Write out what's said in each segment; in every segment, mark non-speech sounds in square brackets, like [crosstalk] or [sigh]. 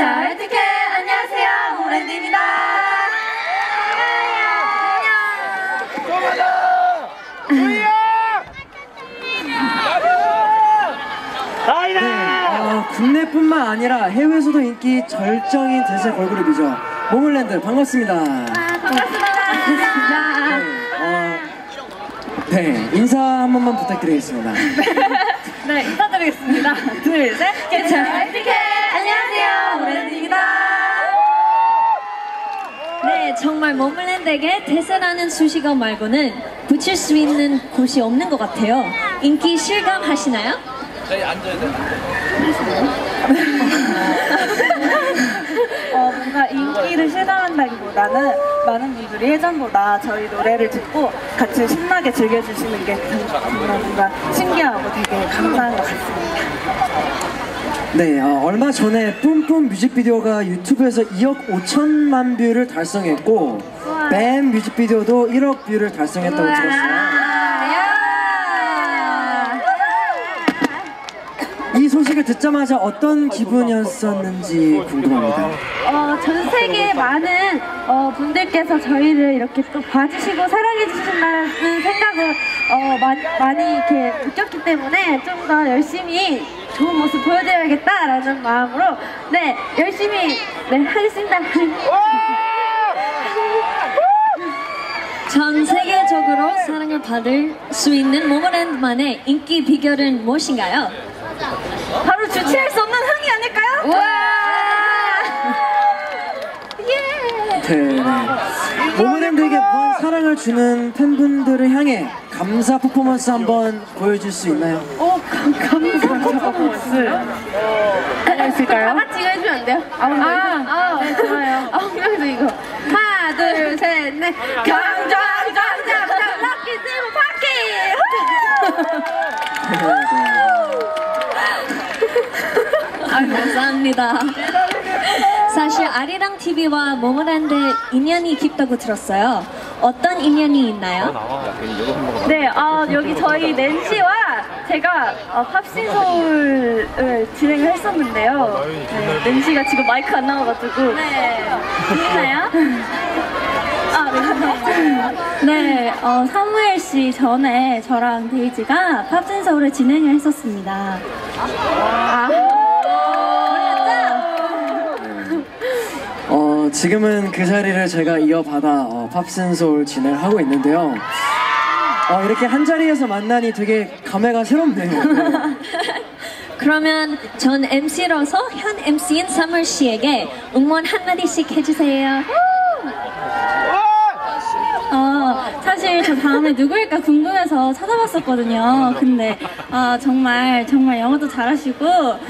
자, 혜택해! 안녕하세요. 모랜드입니다. 안녕! 소마다! 우리야! 아이다! 네, 어, 국내뿐만 아니라 해외에서도 인기 절정인 대세 걸그룹이죠. 모블랜드 반갑습니다. 아, 반갑습니다. 네, 어, 네, 인사 한 번만 부탁드리겠습니다. [laughs] 네, 인사드리겠습니다. 둘, 셋, 네. 네, 괜찮아. 혜택해! 정말 머물랜드에게 대세라는 수식어 말고는 붙일 수 있는 곳이 없는 것 같아요. 인기 실감하시나요? [laughs] 어, 뭔가 인기를 실감한다기보다는 많은 분들이 예전보다 저희 노래를 듣고 같이 신나게 즐겨주시는 게 정말 뭔가 신기하고 되게 감사한 것 같습니다. 네, 어, 얼마 전에 뿜뿜 뮤직비디오가 유튜브에서 2억 5천만 뷰를 달성했고 BAAM 뮤직비디오도 1억 뷰를 달성했다고 들었어요. 이 소식을 듣자마자 어떤 기분이었었는지 궁금합니다. 어, 전 세계 많은 어, 분들께서 저희를 이렇게 또 봐주시고 사랑해주신다는 생각을 어, 많이, 많이 이렇게 느꼈기 때문에 좀 더 열심히 좋은 모습 보여드려야겠다라는 마음으로 네 열심히 네 하겠습니다. [laughs] 전 세계적으로 사랑을 받을 수 있는 모모랜드만의 인기 비결은 무엇인가요? 바로 주체할 수 없는 흥이 아닐까요? 네, 네. 모모랜드에게 무한 사랑을 주는 팬분들을 향해 감사 퍼포먼스 한번 보여줄 수 있나요? 오, 감, 감사 퍼포먼스. 하나 있을까요? 다 같이 이거 해주면 안 돼요? 아, 아, 네, 좋아요. 아홉 명이서 이거. 하나, 둘, 셋, 넷. 강장장장 럭키 세븐 파티! 아, 감사합니다. 사실 아리랑 TV와 모모랜드 인연이 깊다고 들었어요. 어떤 인연이 있나요? 네, 어, 여기 저희 낸시와 제가 어, 팝신 서울을 진행을 했었는데요. 네, 낸시가 지금 마이크 안 나와가지고. 네. 들리나요? [laughs] 아, 네. 네, 어, 사무엘 씨 전에 저랑 데이지가 팝신 서울을 진행을 했었습니다. 어, 지금은 그 자리를 제가 이어받아 어, 팝슨 소울 진행을 하고 있는데요. 어, 이렇게 한 자리에서 만나니 되게 감회가 새롭네요. [laughs] 네. 그러면 전 MC로서 현 MC인 사물 씨에게 응원 한마디씩 해주세요. 어, 사실 저 다음에 누구일까 궁금해서 찾아봤었거든요. 근데 어, 정말 정말 영어도 잘하시고 [laughs]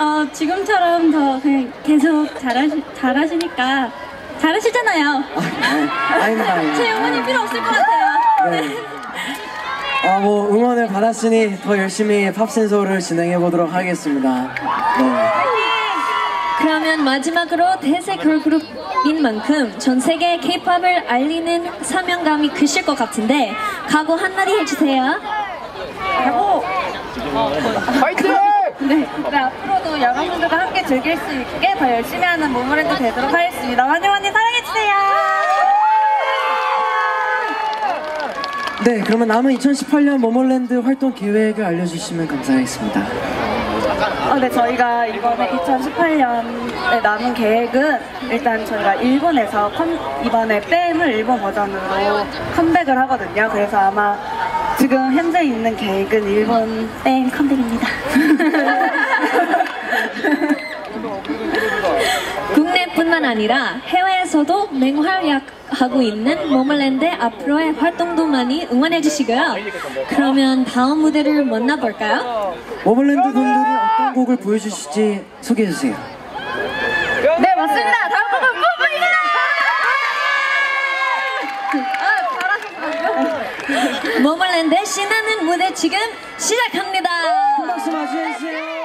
어, 지금처럼 더 그냥 계속 잘하시, 잘하시니까 잘하시잖아요. 아, 아닙니다. 아닙니다. 제 응원이 필요 없을 것 같아요. 네. 아, 뭐 응원을 받았으니 더 열심히 소울을 진행해 보도록 하겠습니다. 네. 그러면 마지막으로 대세 걸그룹인 만큼 전 세계 K-팝을 알리는 사명감이 크실 것 같은데 각오 한마디 해주세요. 하고 네, 네, 앞으로도 여러분들과 함께 즐길 수 있게 더 열심히 하는 모모랜드 되도록 하겠습니다. 많이 많이 사랑해주세요. 네, 그러면 남은 2018년 모몰랜드 활동 계획을 알려주시면 감사하겠습니다. 어, 네, 저희가 이번에 2018년에 남은 계획은 일단 저희가 일본에서 컴- 이번에 뺨을 일본 버전으로 컴백을 하거든요. 그래서 아마 지금 현재 있는 계획은 일본 뺨 컴백입니다. [laughs] 국내뿐만 아니라 해외에서도 맹활약하고 있는 모멀랜드 앞으로의 활동도 많이 응원해 주시고요. 그러면 다음 무대를 만나볼까요? 모몰랜드 분들은 어떤 곡을 보여주실지 소개해 주세요. 네, 맞습니다. 다음 곡은 뿜뿜입니다! 모멀랜드의 신나는 무대 지금 시작합니다. 큰 박수 맞이해 주세요.